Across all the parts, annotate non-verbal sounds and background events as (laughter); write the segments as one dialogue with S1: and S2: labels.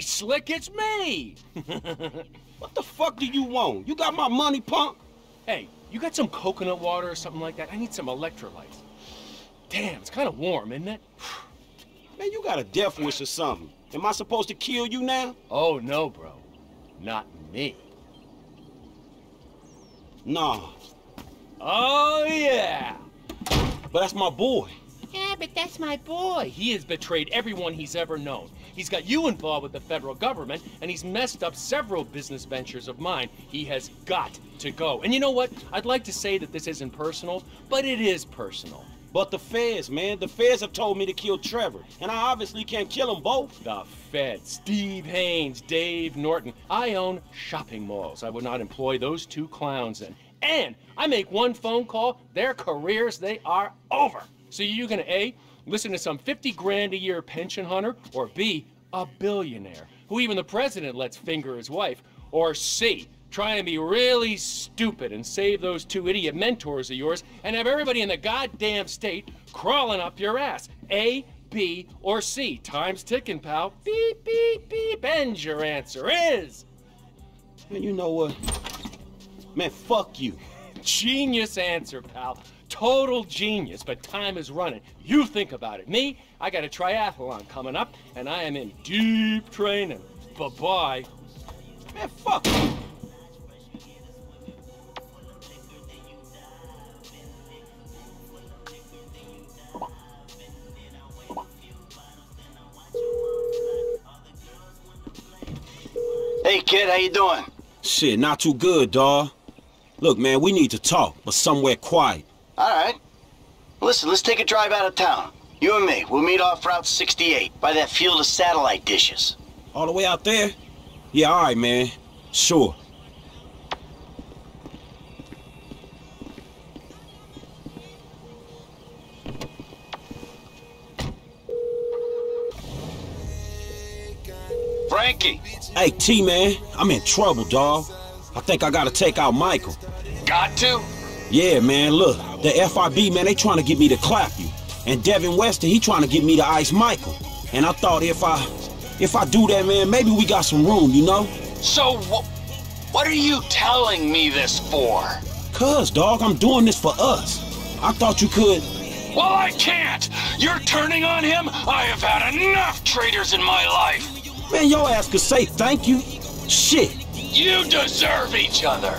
S1: Hey, Slick, it's me! (laughs)
S2: what the fuck do you want? You got my money, punk?
S1: Hey, you got some coconut water or something like that? I need some electrolytes. Damn, it's kind of warm, isn't it?
S2: Man, you got a death wish or something. Am I supposed to kill you now?
S1: Oh, no, bro. Not me.
S2: Nah.
S1: Oh, yeah.
S2: But that's my boy.
S1: Yeah, but that's my boy. He has betrayed everyone he's ever known. He's got you involved with the federal government, and he's messed up several business ventures of mine. He has got to go. And you know what? I'd like to say that this isn't personal, but it is personal.
S2: But the feds, man, the feds have told me to kill Trevor, and I obviously can't kill them both.
S1: The feds, Steve Haines, Dave Norton. I own shopping malls. I would not employ those two clowns in. And I make one phone call, their careers, they are over. So you gonna A, listen to some 50 grand a year pension hunter, or B, a billionaire, who even the president lets finger his wife, or C, try and be really stupid and save those two idiot mentors of yours and have everybody in the goddamn state crawling up your ass. A, B, or C. Time's ticking, pal. Beep, beep, beep. And your answer is.
S2: Man, you know what? Man, fuck you.
S1: Genius answer, pal. Total genius, but time is running. You think about it. Me, I got a triathlon coming up, and I am in deep training. Bye-bye.
S2: Man, fuck.
S3: Hey, kid, how you doing?
S2: Shit, not too good, dawg. Look, man, we need to talk, but somewhere quiet.
S3: All right. Listen, let's take a drive out of town. You and me, we'll meet off Route 68 by that field of satellite dishes.
S2: All the way out there? Yeah, all right, man. Sure.
S3: Frankie!
S2: Hey, T-Man, I'm in trouble, dawg. I think I gotta take out Michael.
S3: Got to?
S2: Yeah, man, look. The FIB, man, they trying to get me to clap you. And Devin Weston, he trying to get me to ice Michael. And I thought if I, if I do that, man, maybe we got some room, you know?
S3: So, wh what are you telling me this for?
S2: Cuz, dog, I'm doing this for us. I thought you could...
S3: Well, I can't! You're turning on him? I have had enough traitors in my life!
S2: Man, your ass could say thank you. Shit.
S3: You deserve each other.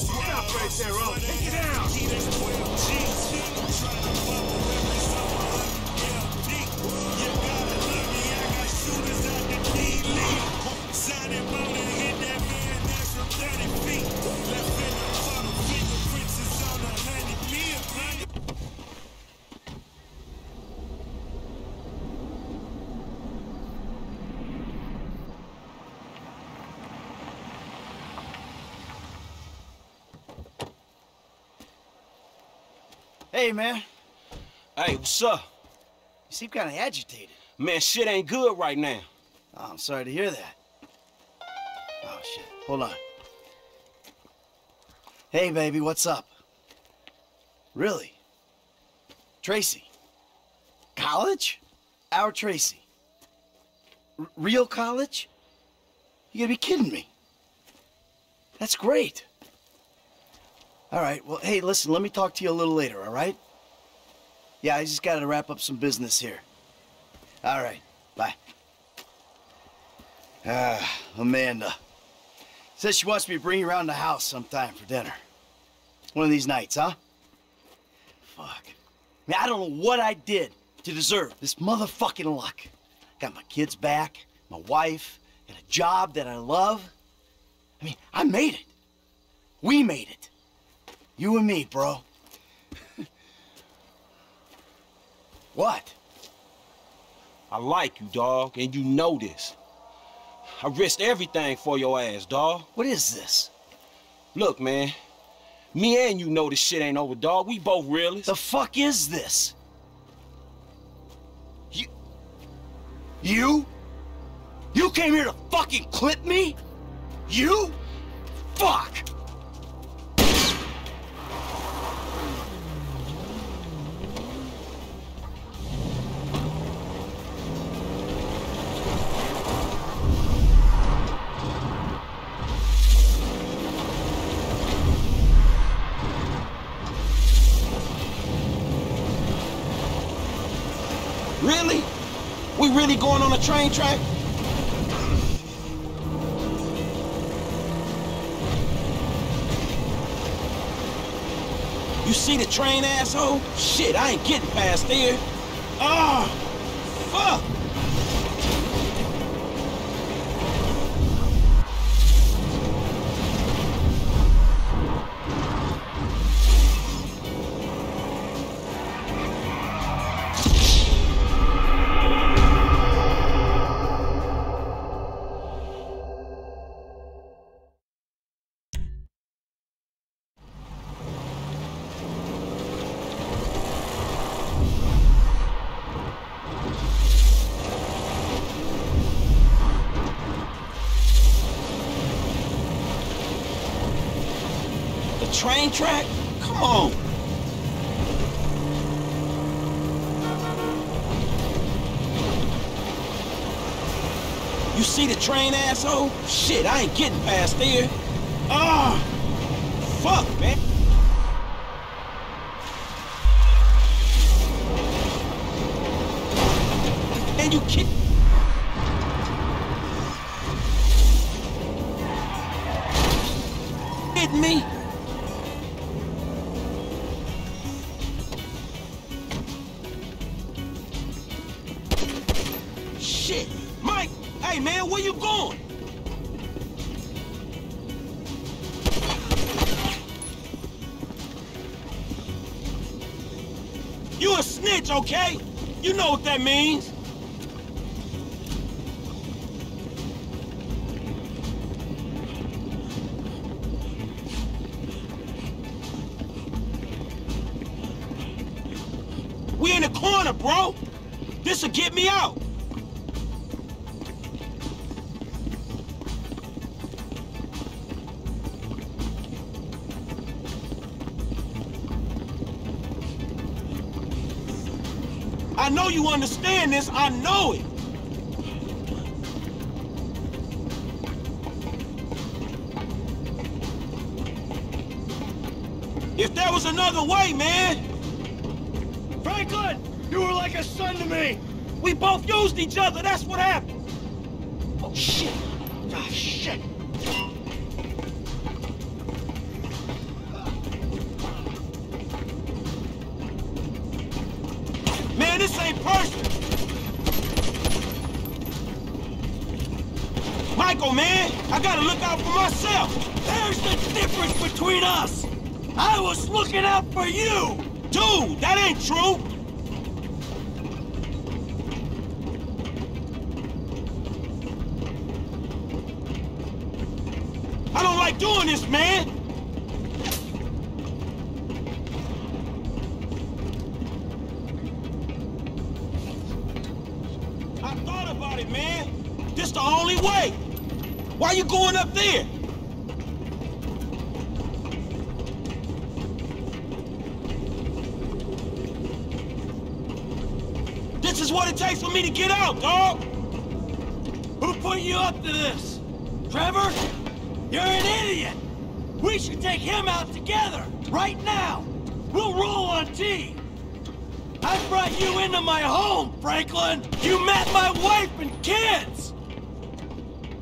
S3: Stop right there, up, Take it out.
S4: Hey, man.
S2: Hey, what's up?
S4: You seem kind of agitated.
S2: Man, shit ain't good right now.
S4: Oh, I'm sorry to hear that. Oh, shit. Hold on. Hey, baby, what's up? Really? Tracy? College? Our Tracy? R real college? You gotta be kidding me. That's great. All right, well, hey, listen, let me talk to you a little later, all right? Yeah, I just gotta wrap up some business here. All right, bye. Ah, Amanda. Says she wants me to bring you around the house sometime for dinner. One of these nights, huh? Fuck. I mean, I don't know what I did to deserve this motherfucking luck. Got my kids back, my wife, and a job that I love. I mean, I made it. We made it. You and me, bro. what?
S2: I like you, dog, and you know this. I risked everything for your ass, dog.
S4: What is this?
S2: Look, man. Me and you know this shit ain't over, dog. We both realists.
S4: The fuck is this? You... You? You came here to fucking clip me? You? Fuck!
S2: Really going on a train track? You see the train, asshole? Shit, I ain't getting past there. Ah, fuck! Train track? Come on. You see the train, asshole? Shit, I ain't getting past there. Ah, fuck, man. And you kidding? Kidding me? Hey, man, where you going? You a snitch, okay? You know what that means. We in the corner, bro! This'll get me out! I know you understand this. I know it. If there was another way, man.
S4: Franklin! You were like a son to me!
S2: We both used each other. That's what happened.
S4: Oh, shit! Ah, shit!
S2: Ain't personal. Michael, man, I gotta look out for myself.
S4: There's the difference between us! I was looking out for you!
S2: Dude, that ain't true. I don't like doing this, man. The only way. Why you going up there? This is what it takes for me to get out, dog.
S4: Who put you up to this? Trevor? You're an idiot! We should take him out together, right now! We'll roll on T! I brought you into my home, Franklin! You met my wife and kids!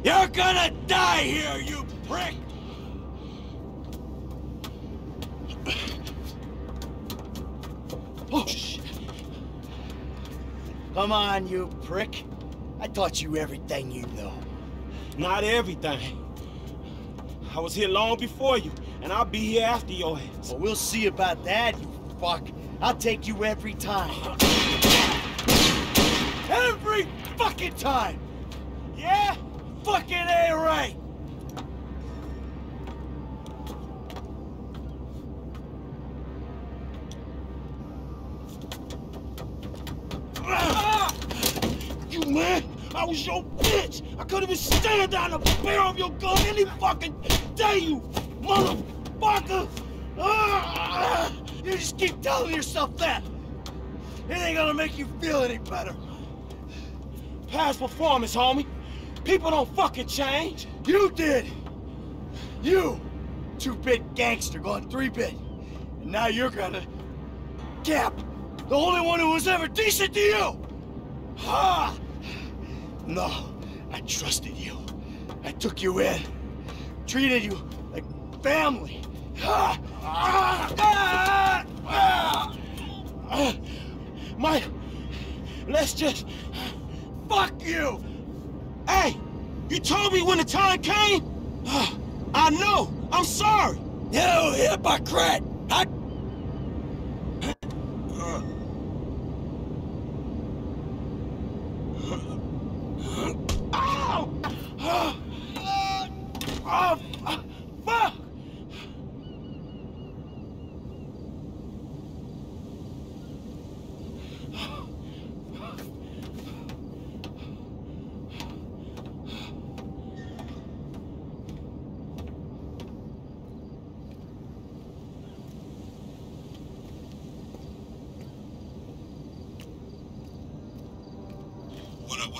S4: You're gonna die here, you prick! Oh, shit. Come on, you prick. I taught you everything you know.
S2: Not everything. I was here long before you, and I'll be here after your ass.
S4: Well, we'll see about that, you fuck. I'll take you every time. Uh-huh. Every fucking time! Fucking A right!
S2: You man, I was your bitch. I couldn't even stand down the barrel of your gun any fucking day, you motherfucker. Ah!
S4: You just keep telling yourself that. It ain't gonna make you feel any better.
S2: Past performance, homie. People don't fucking change.
S4: You did! You! Two-bit gangster going three-bit. And now you're gonna... Cap! The only one who was ever decent to you! Ha! No, I trusted you. I took you in. Treated you like family. Ah! Ah! Ah!
S2: Uh, Mike, let's just...
S4: Fuck you!
S2: You told me when the time came? Ah, I know. I'm sorry.
S4: You hypocrite! I...
S2: Ow! Oh, oh, fuck!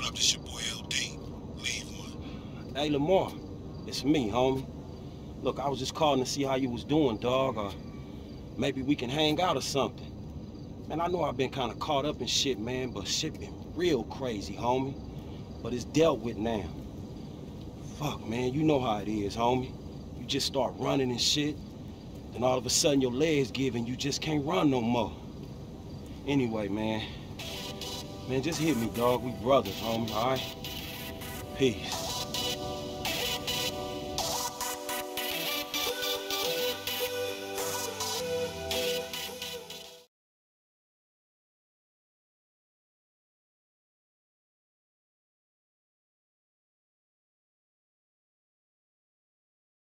S5: Up? This your boy LD. Leave one.
S2: Hey, Lamar, it's me, homie. Look, I was just calling to see how you was doing, dog, or maybe we can hang out or something. Man, I know I've been kind of caught up in shit, man, but shit been real crazy, homie. But it's dealt with now. Fuck, man, you know how it is, homie. You just start running and shit, then all of a sudden your legs give and you just can't run no more. Anyway, man, man, just hit me, dog. We brothers, homie, all right? Peace.